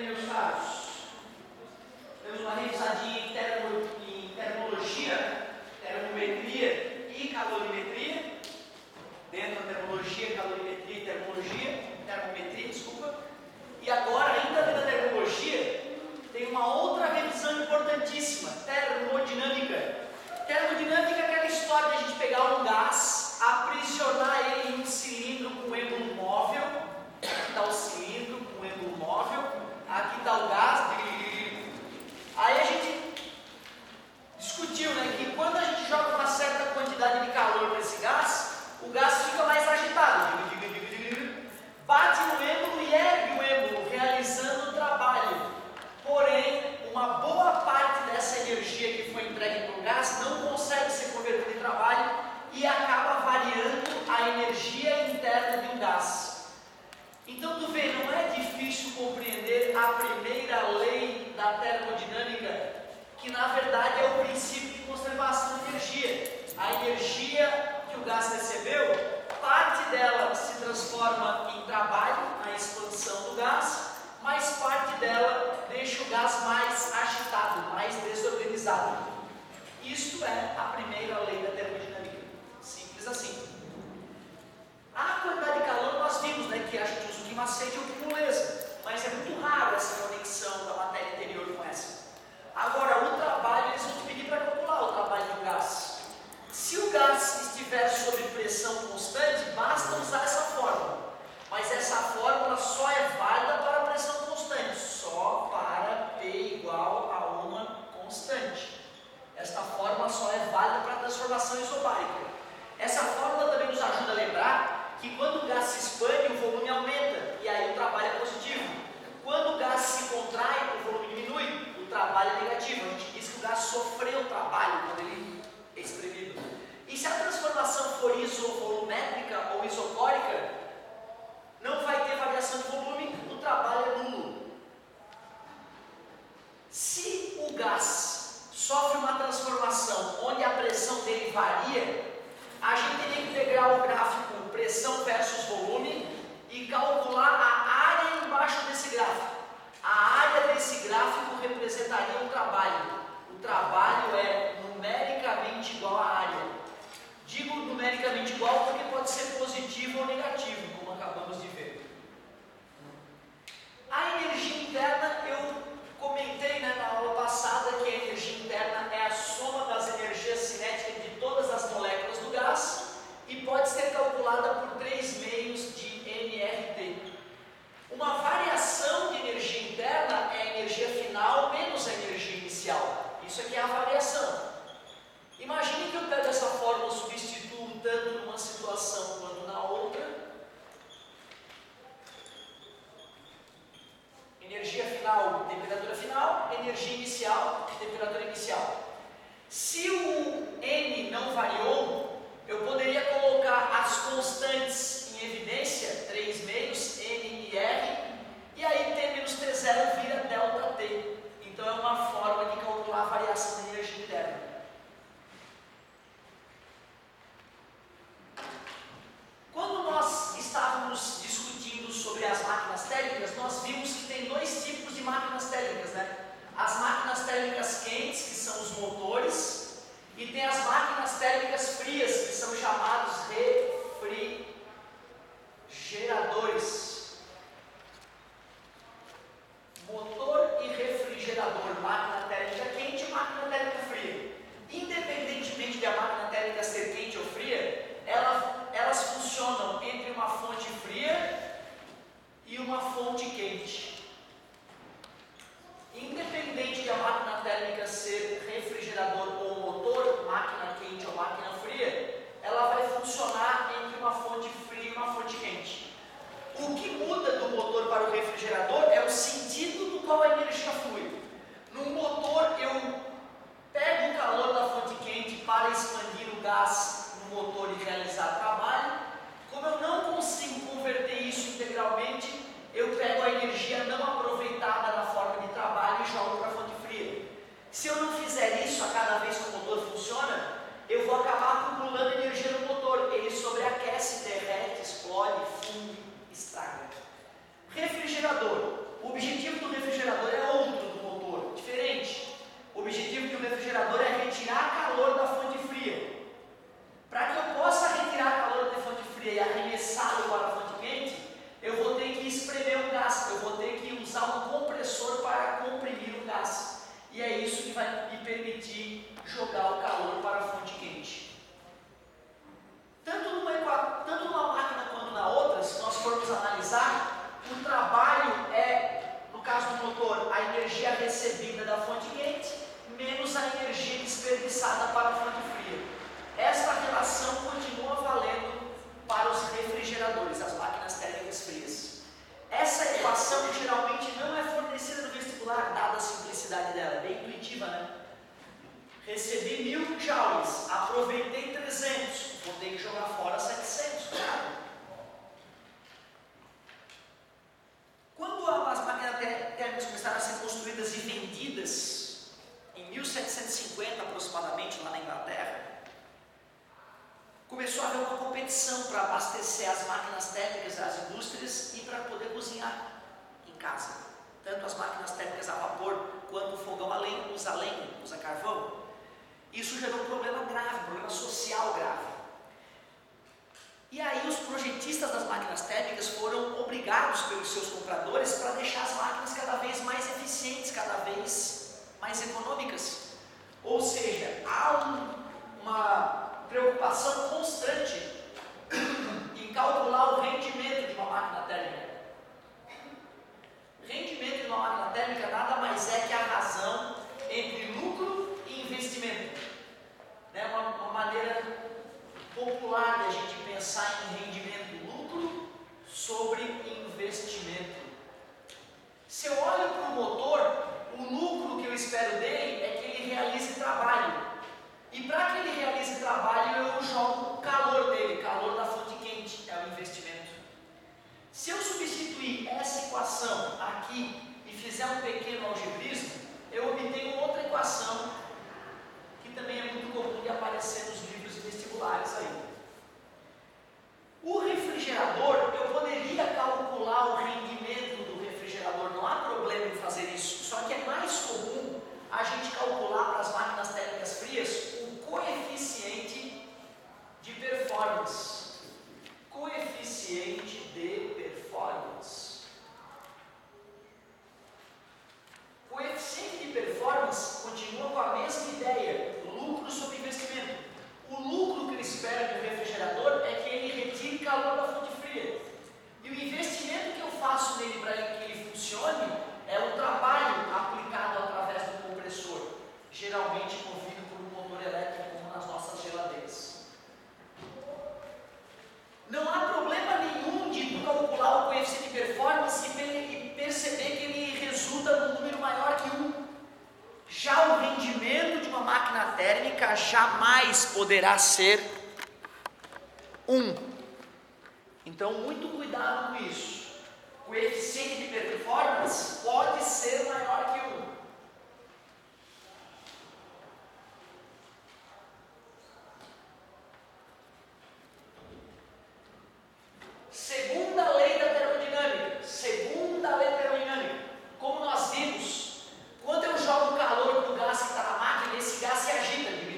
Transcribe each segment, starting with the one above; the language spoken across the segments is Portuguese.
aí, meus caros? Temos uma revisadinha em, termo, em termologia, termometria e calorimetria. Dentro da termologia, calorimetria e termologia, termometria, desculpa. E agora, ainda dentro da termologia, tem uma outra revisão importantíssima, termodinâmica. Termodinâmica é aquela história de a gente pegar um gás, aprisionar ele em um cilindro com êmbolo móvel. Aqui está o cilindro com êmbolo móvel, aqui está o gás. Aí a gente discutiu né, que quando a gente joga uma certa quantidade de calor nesse gás, o gás fica mais agitado. Bate no êmbolo e ergue o êmbolo, realizando o trabalho. Porém, uma boa parte dessa energia que foi entregue para o gás não consegue ser convertida em trabalho e acaba variando a energia interna de um gás. Então tu vê, não é difícil compreender a primeira lei da termodinâmica, que na verdade é o princípio de conservação de energia. A energia que o gás recebeu, parte dela se transforma em trabalho, na expansão do gás, mas parte dela deixa o gás mais agitado, mais desorganizado. Isto é a primeira lei da termodinâmica. Simples assim. A quantidade de calor nós vimos né, que a gente usa o quimacete ou quimolesa, mas é muito raro essa conexão da matéria interior com essa. Agora, o trabalho, eles vão te pedir para calcular o trabalho do gás. Se o gás estiver sob pressão constante, basta usar essa fórmula. Mas essa fórmula só é válida para pressão constante, só para P igual a uma constante. Esta fórmula só é válida para transformação isobárica. Essa fórmula também nos ajuda a lembrar que quando o gás se expande, o volume aumenta, e aí o trabalho é positivo. Quando o gás se contrai, o volume diminui, o trabalho é negativo. A gente diz que o gás sofreu trabalho quando ele é espremido. E se a transformação for isovolumétrica ou isocórica, não vai ter variação de volume, o trabalho é nulo. Se o gás sofre uma transformação onde a pressão dele varia, a gente teria que pegar o gráfico pressão versus volume e calcular a área embaixo desse gráfico. A área desse gráfico representaria o trabalho. O trabalho é numericamente igual à área. Digo numericamente igual porque pode ser positivo ou negativo, como acabamos de ver. A energia interna, eu comentei né, na aula passada que a energia interna eu pego a energia não aproveitada na forma de trabalho e jogo para a fonte fria. Se eu não fizer isso a cada vez que o motor funciona, eu vou acabar acumulando energia no motor. Ele sobreaquece, derrete, explode, funde, estraga. Refrigerador. O objetivo do refrigerador é outro do motor, diferente. O objetivo do refrigerador é retirar calor da fonte fria. Para que eu possa retirar calor da fonte fria e arremessá-lo para usar um compressor para comprimir o gás. E é isso que vai me permitir jogar o calor para a fonte quente. Tanto numa, tanto numa máquina quanto na outra, se nós formos analisar, o trabalho é, no caso do motor, a energia recebida da fonte quente menos a energia desperdiçada para a fonte fria. Esta relação continua valendo para os refrigeradores, as máquinas térmicas frias que geralmente não é fornecida no vestibular, dada a simplicidade dela, é bem intuitiva, né? Recebi mil joules, aproveitei 300, vou ter que jogar fora 700, claro. Quando as máquinas térmicas começaram a ser construídas e vendidas, em 1750 aproximadamente, lá na Inglaterra, começou a haver uma competição para abastecer as máquinas térmicas, as indústrias e para poder cozinhar casa. Tanto as máquinas térmicas a vapor quanto o fogão a lenha, usa lenha, usa carvão. Isso gerou um problema grave, um problema social grave. E aí os projetistas das máquinas térmicas foram obrigados pelos seus compradores para deixar as máquinas cada vez mais eficientes, cada vez mais econômicas. Ou seja, há uma poderá ser 1. Então, muito cuidado com isso. O coeficiente de performance pode ser maior que 1. Segunda lei da termodinâmica. Segunda lei da termodinâmica. Como nós vimos, quando eu jogo calor do gás que está na máquina, esse gás se agita,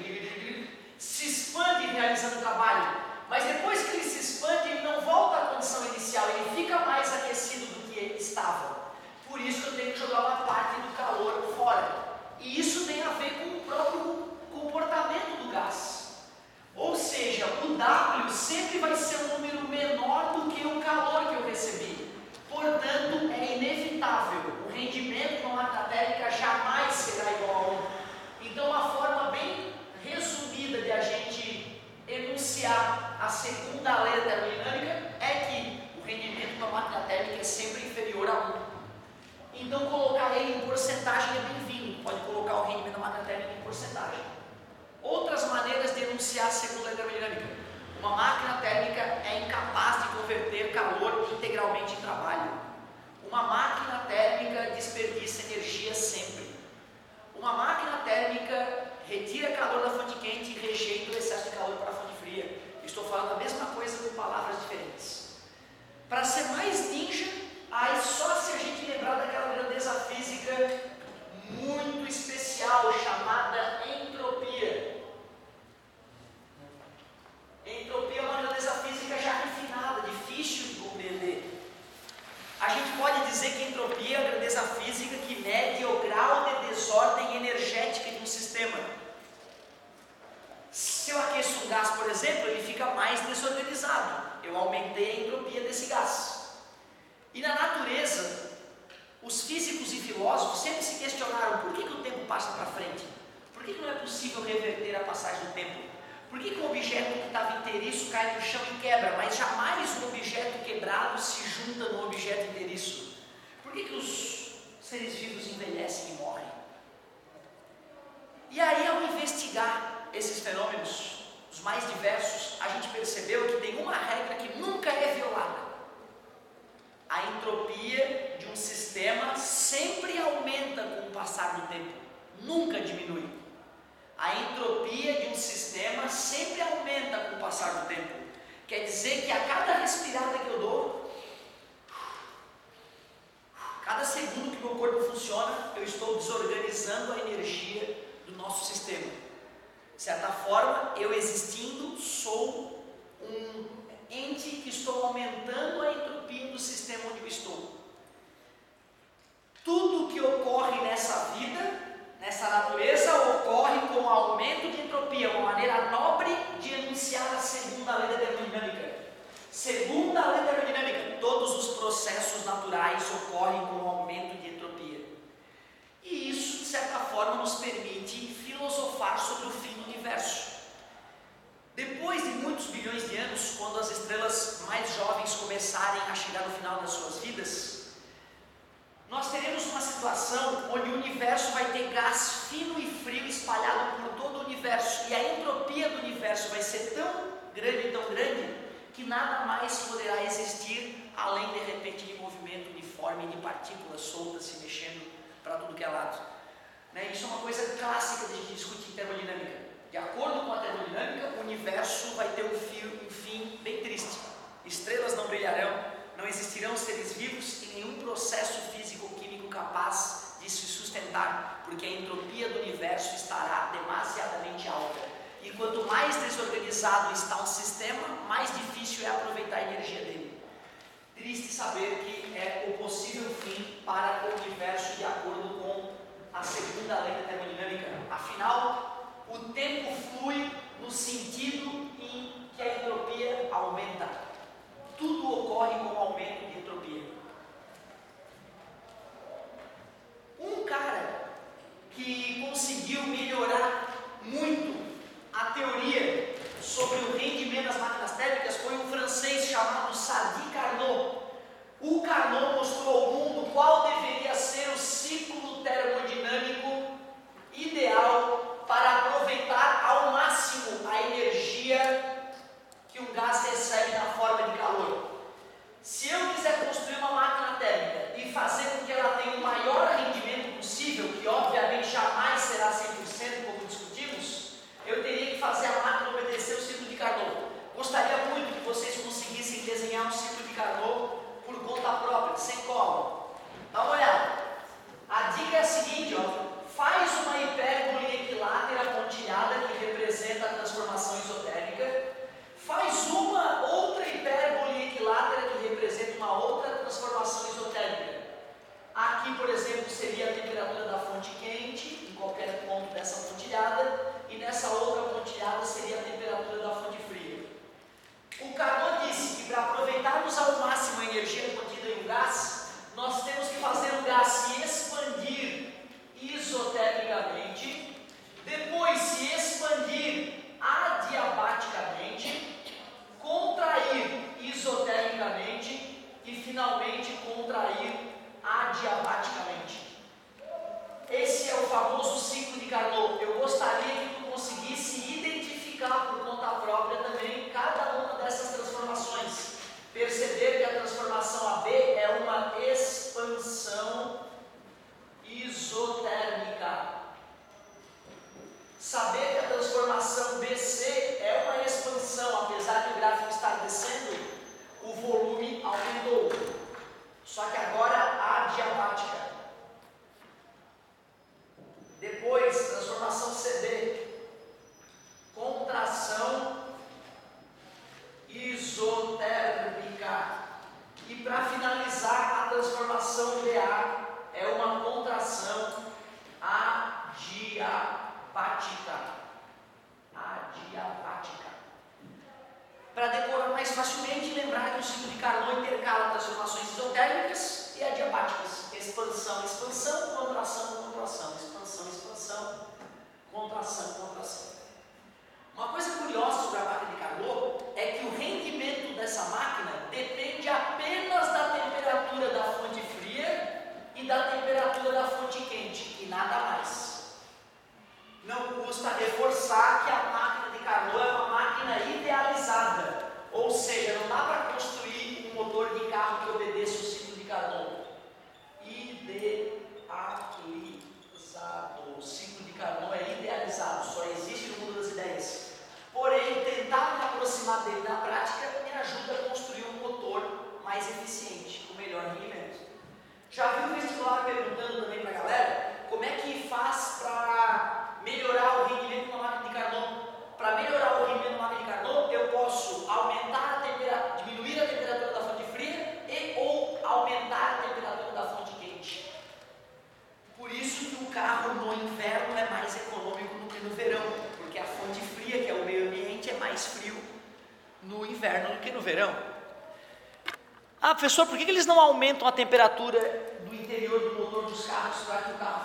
se expande realizando o trabalho. Mas depois que ele se expande, ele não volta à condição inicial, ele fica mais aquecido do que ele estava. Por isso eu tenho que jogar uma parte do calor fora. E isso tem a ver com o próprio comportamento do gás. Ou seja, o W sempre vai ser um número menor do que o calor que eu recebi. Portanto, é inevitável. O rendimento numa térmica jamais será igual a 1. Então, uma forma bem resumida de a gente enunciar a segunda lei da termodinâmica é que o rendimento numa máquina térmica é sempre inferior a 1. Então, colocar ele em porcentagem é bem-vindo. Pode colocar o rendimento da máquina térmica em porcentagem. Outras maneiras de enunciar a segunda lei termodinâmica. Uma máquina térmica é incapaz de converter calor integralmente em trabalho. Uma máquina térmica desperdiça energia sempre. Uma máquina térmica retira calor da fonte quente e rejeita o excesso de calor para a fonte fria. Estou falando a mesma coisa com palavras diferentes. Para ser mais ninja, aí só se a gente lembrar daquela grandeza física muito especial chamada entropia. Entropia é uma grandeza física já refinada, difícil de compreender. A gente pode dizer que entropia é a grandeza física que mede o grau de desordem energética de um sistema. Se eu aqueço um gás, por exemplo, ele fica mais desorganizado. E na natureza, os físicos e filósofos sempre se questionaram por que, que o tempo passa para frente? Por que, que não é possível reverter a passagem do tempo? Por que, que um objeto que estava inteiriço cai no chão e quebra, mas jamais um objeto quebrado se junta no objeto inteiriço? Por que, que os seres vivos envelhecem e morrem? E aí, ao investigar esses fenômenos, os mais diversos, a gente percebeu que tem uma regra que nunca é violada. A entropia de um sistema sempre aumenta com o passar do tempo, nunca diminui. A entropia de um sistema sempre aumenta com o passar do tempo. Quer dizer que a cada respirada que eu dou, cada segundo que meu corpo funciona, eu estou desorganizando a energia do nosso sistema. De certa forma, eu existi do sistema onde eu estou. Tudo que ocorre nessa vida, nessa natureza, ocorre com aumento de entropia, uma maneira nobre de enunciar a segunda lei da termodinâmica. Segunda lei da termodinâmica, todos os processos naturais ocorrem com aumento de entropia. E isso, de certa forma, nos permite filosofar sobre o fim do universo. Depois de muitos bilhões de anos, quando as estrelas mais jovens começarem a chegar no final das suas vidas, nós teremos uma situação onde o universo vai ter gás fino e frio espalhado por todo o universo, e a entropia do universo vai ser tão grande, tão grande, que nada mais poderá existir além de repente de movimento uniforme de partículas soltas se mexendo para tudo que é lado. Né? Isso é uma coisa clássica gás, nós temos que fazer um gás ação real Professor, por que eles não aumentam a temperatura do interior do motor dos carros para que o carro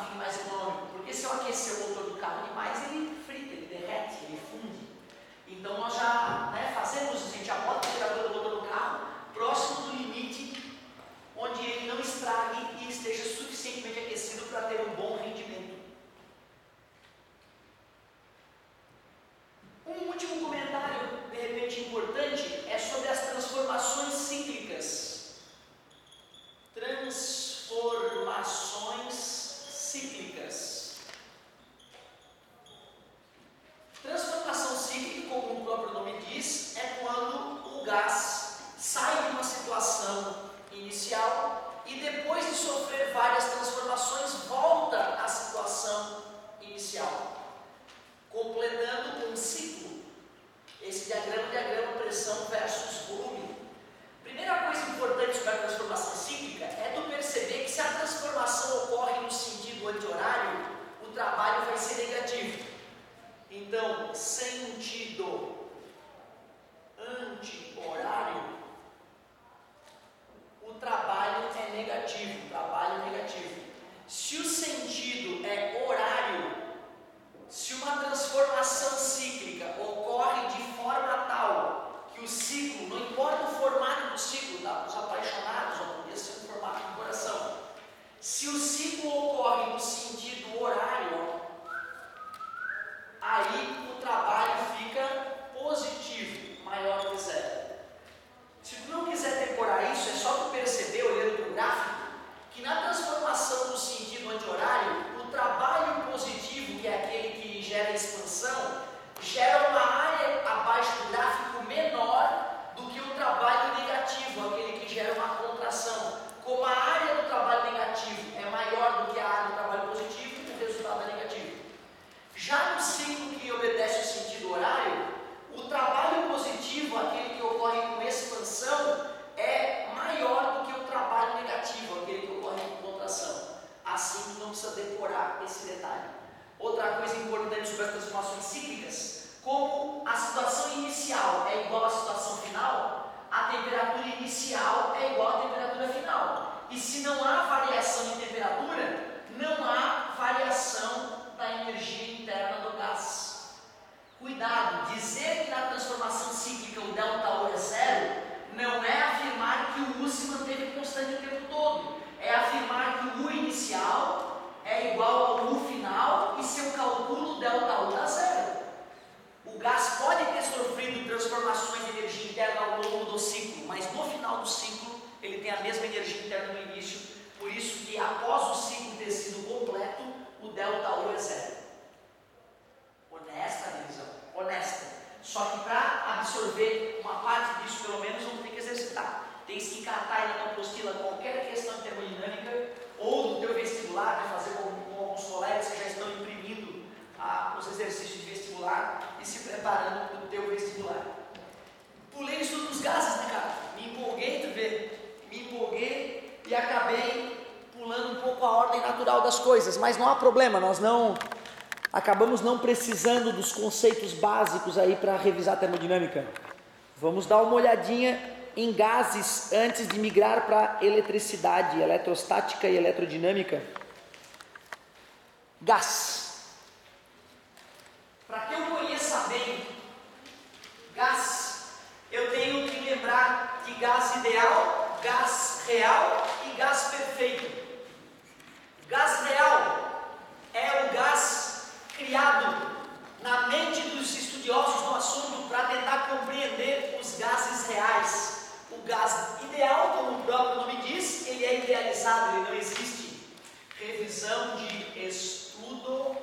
tens que catar na apostila qualquer questão de termodinâmica ou no teu vestibular, de fazer com, com alguns colegas que já estão imprimindo ah, os exercícios de vestibular e se preparando para o teu vestibular. Pulei o os dos gases, né, cara? Me empolguei, tu vê? Me empolguei e acabei pulando um pouco a ordem natural das coisas, mas não há problema, nós não acabamos não precisando dos conceitos básicos aí para revisar a termodinâmica. Vamos dar uma olhadinha em gases antes de migrar para eletricidade, eletrostática e eletrodinâmica? Gás. Para que eu conheça bem gás, eu tenho que lembrar de gás ideal, gás real e gás perfeito. Gás real é o gás criado na mente dos estudiosos do ele não existe. Revisão de estudo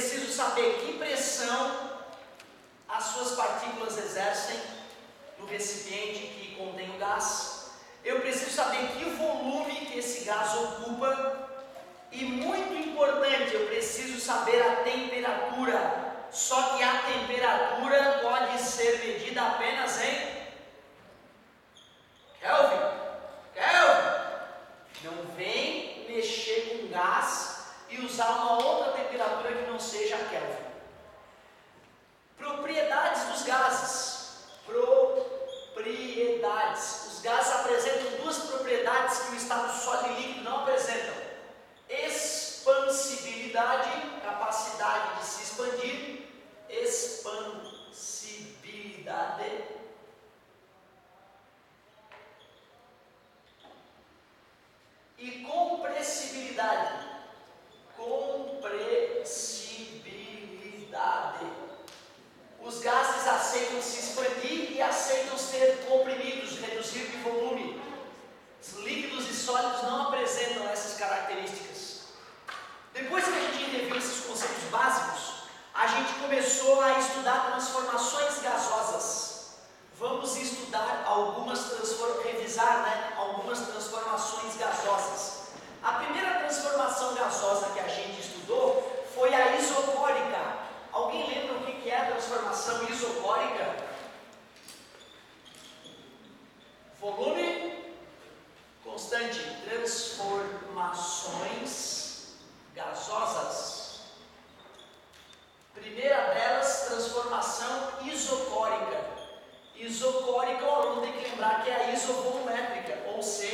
preciso saber que pressão as suas partículas exercem no recipiente que contém o gás. Eu preciso saber que volume que esse gás ocupa. E muito importante, eu preciso saber a temperatura. Só que a temperatura pode ser medida apenas em Kelvin. Kelvin. Não vem mexer com gás e usar uma outra temperatura que não seja a Kelvin. Propriedades dos gases. Propriedades. Os gases apresentam duas propriedades que o estado sólido e líquido não apresentam: expansibilidade, capacidade de se expandir, expansibilidade. E compressibilidade. isovolumétrica, ou seja,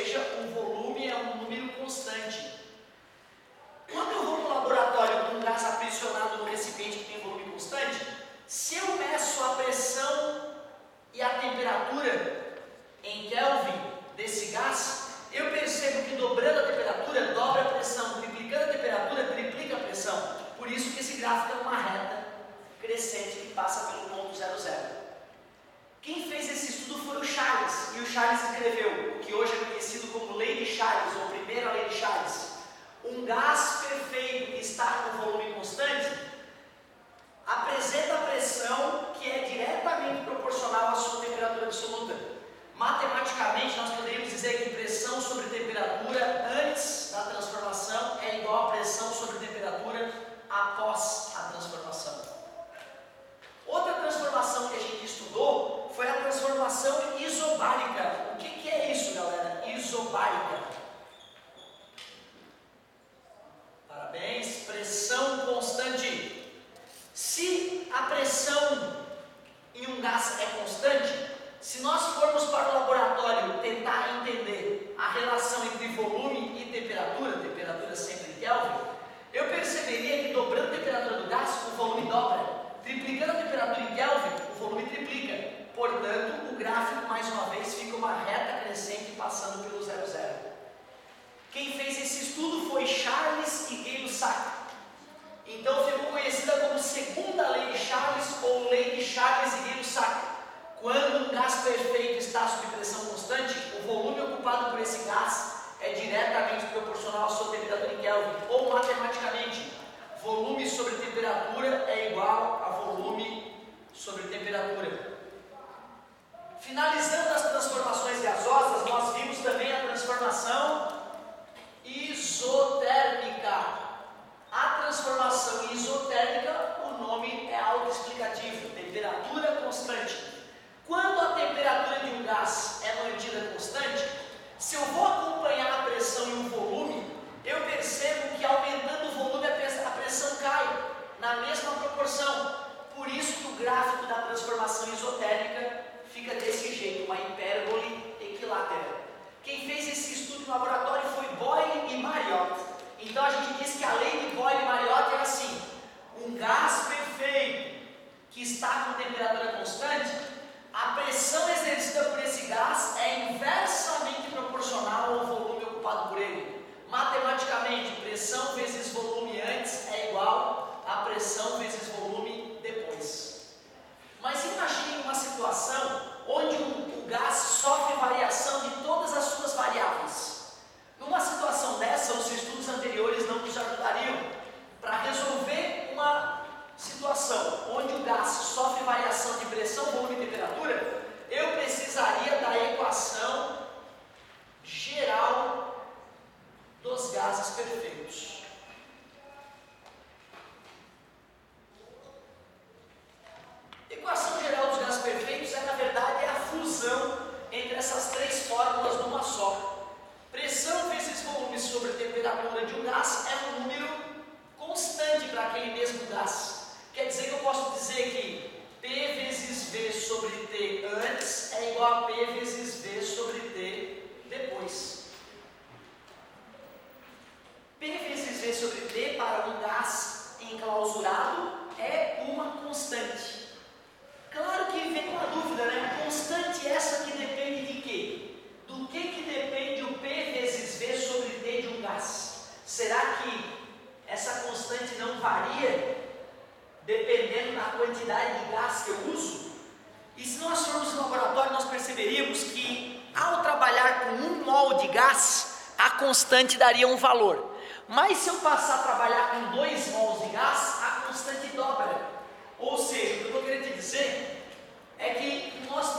sobre B para um gás enclausurado é uma constante. Claro que vem uma dúvida, né? Constante é essa que depende de quê? Do que que depende o P vezes V sobre D de um gás? Será que essa constante não varia dependendo da quantidade de gás que eu uso? E se nós formos no laboratório, nós perceberíamos que ao trabalhar com um mol de gás, a constante daria um valor. Mas se eu passar a trabalhar com dois mols de gás, a constante dobra. Ou seja, o que eu estou querendo dizer é que nós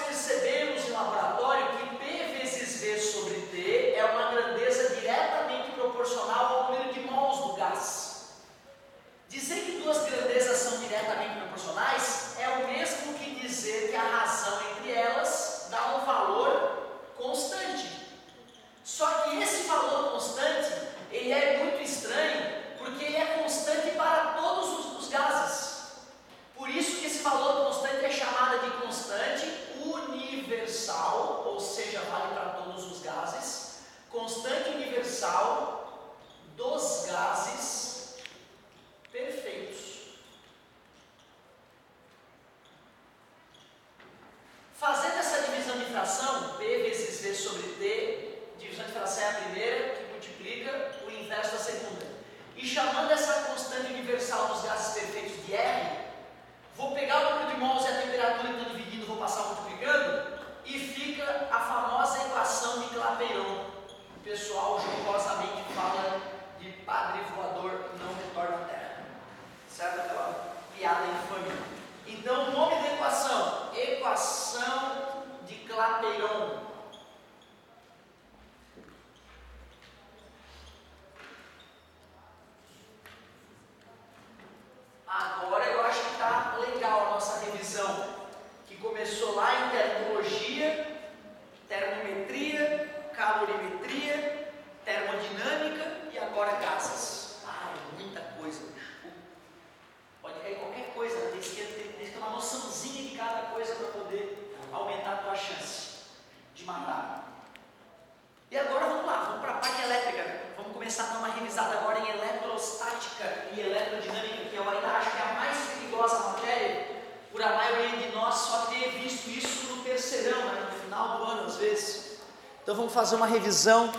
revisão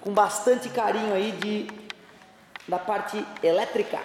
com bastante carinho aí de, da parte elétrica.